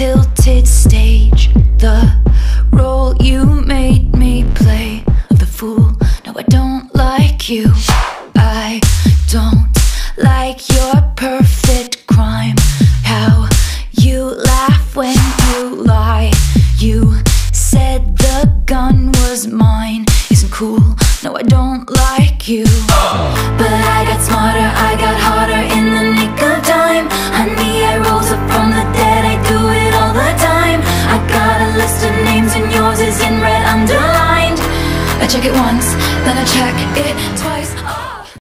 tilted stage, the role you made me play of the fool. No, I don't like you. I don't like your perfect crime. How you laugh when you lie. You said the gun was mine. Isn't cool. No, I don't like you. But I got smarter. check it once, then I check it twice.